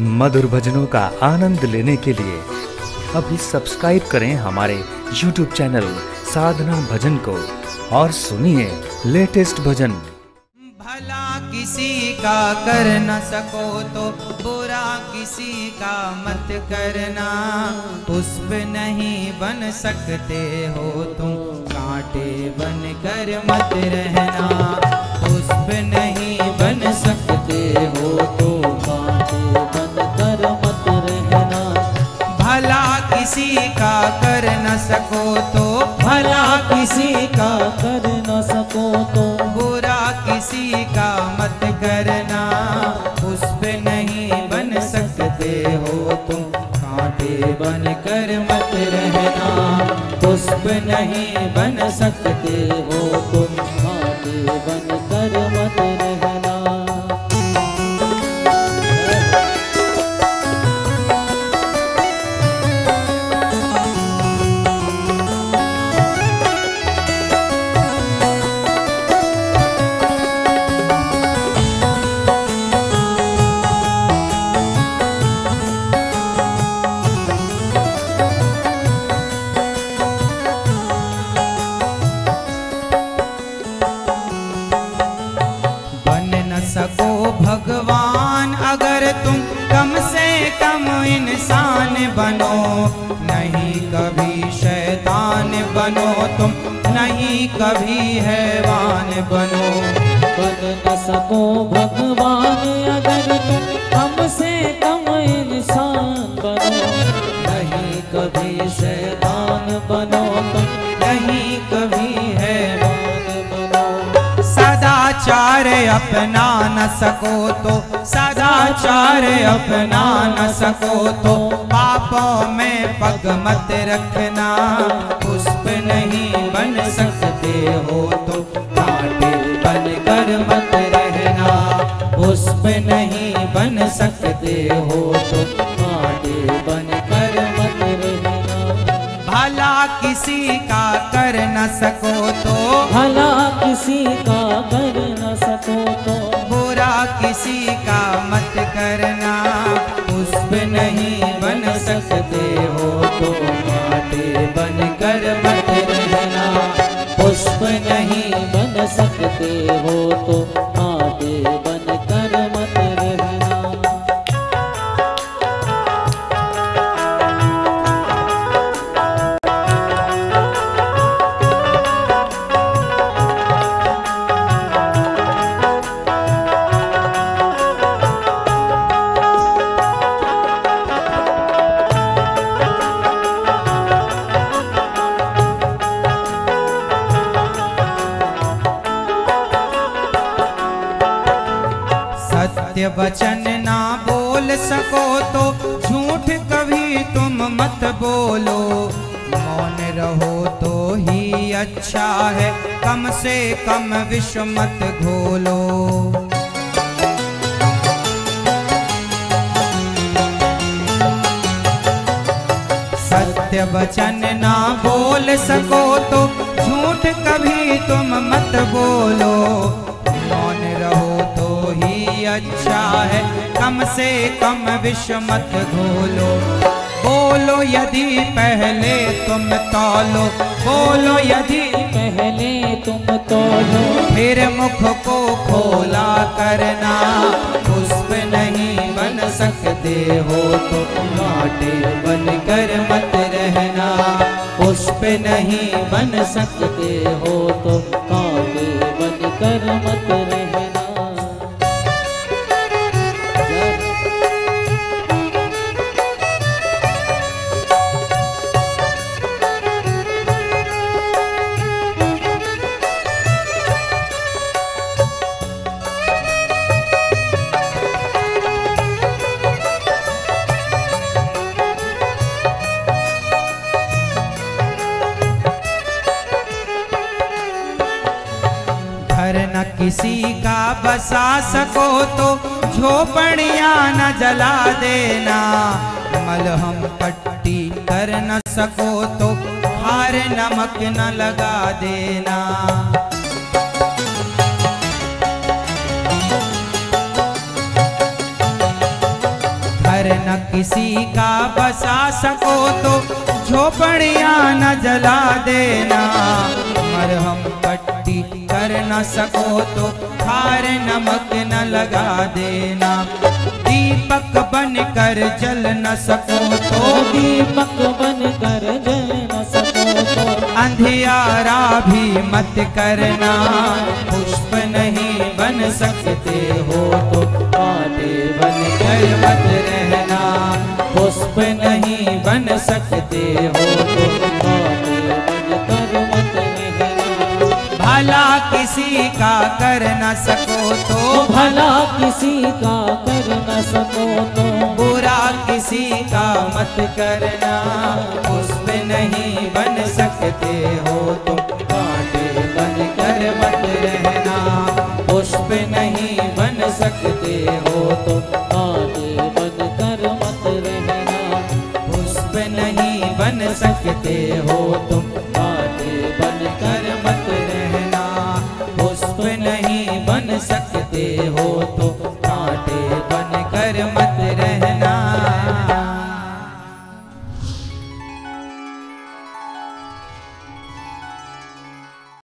मधुर भजनों का आनंद लेने के लिए अभी सब्सक्राइब करें हमारे YouTube चैनल साधना भजन को और सुनिए लेटेस्ट भजन। भला किसी का कर न सको तो बुरा किसी का मत करना। पुष्प नहीं बन सकते हो तुम, कांटे बन कर मत रहना। तो भला किसी का कर न सको तो। बुरा किसी का मत करना पुष्प नहीं बन सकते हो तुम। कांटे बन कर मत रहना पुष्प नहीं बन सकते हो तुम। कांटे बन कर मत रहना। बनो नहीं कभी शैतान बनो। तुम नहीं कभी हैवान बनो। बन न सको भगवान अगर तुम हमसे कम इंसान बनो। नहीं कभी शैतान बनो तुम नहीं कभी हैवान बनो। सदाचार अपना न सको तो सदाचार अपना न सको तो पापों में पग मत रखना। पुष्प नहीं बन सकते हो तो कांटे बन कर मत रहना। पुष्प नहीं बन सकते हो तो कांटे बन कर मत रहना। भला किसी का कर न सको तो भला किसी का कर न सको तो कर मत रहना पुष्प नहीं बन सकते हो तो कांटे सत्य वचन ना बोल सको तो झूठ कभी तुम मत बोलो। मौन रहो तो ही अच्छा है, कम से कम विश्व मत घोलो। सत्य वचन ना बोल सको तो झूठ कभी तुम मत बोलो। अच्छा है। कम से कम विश्व मत घोलो बोलो यदि पहले तुम तोलो। बोलो यदि पहले तुम तोलो। फिर मुख को खोला करना। पुष्प नहीं बन सकते हो तो कांटे बन कर मत रहना। पुष्प नहीं बन सकते हो तो न किसी का बसा सको तो झोपड़ियाँ न जला देना। मलहम पट्टी कर न सको तो हार नमक न लगा देना। घर न किसी का बसा सको तो झोपड़िया न जला देना। मरहम न सको तो खार नमक न लगा देना। दीपक बन कर जल न सको तो दीपक बन कर जल न सको तो अंधियारा भी मत करना। पुष्प नहीं बन सकते हो तो कांटे बन कर मत रहना। पुष्प नहीं बन सकते हो तो किसी का कर न सको तो। भला किसी का कर न सको तो। बुरा किसी का मत करना पुष्प नहीं बन सकते हो तुम। कांटे बन कर मत रहना पुष्प नहीं बन सकते हो तुम। कांटे बन कर मत रहना पुष्प नहीं बन सकते हो सकते हो तो